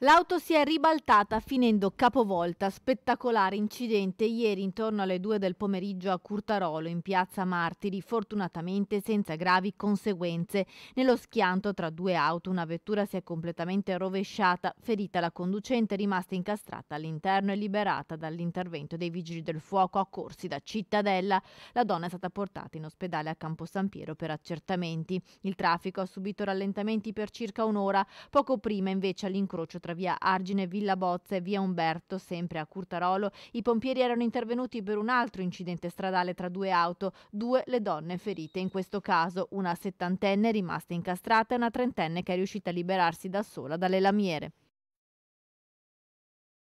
L'auto si è ribaltata finendo capovolta. Spettacolare incidente ieri intorno alle 2 del pomeriggio a Curtarolo, in piazza Martiri, fortunatamente senza gravi conseguenze. Nello schianto tra due auto una vettura si è completamente rovesciata, ferita la conducente rimasta incastrata all'interno e liberata dall'intervento dei vigili del fuoco accorsi da Cittadella. La donna è stata portata in ospedale a Campo San Piero per accertamenti. Il traffico ha subito rallentamenti per circa un'ora, poco prima invece all'incrocio tra via Argine Villa Bozza e via Umberto, sempre a Curtarolo, i pompieri erano intervenuti per un altro incidente stradale tra due auto, due le donne ferite. In questo caso una settantenne rimasta incastrata e una trentenne che è riuscita a liberarsi da sola dalle lamiere.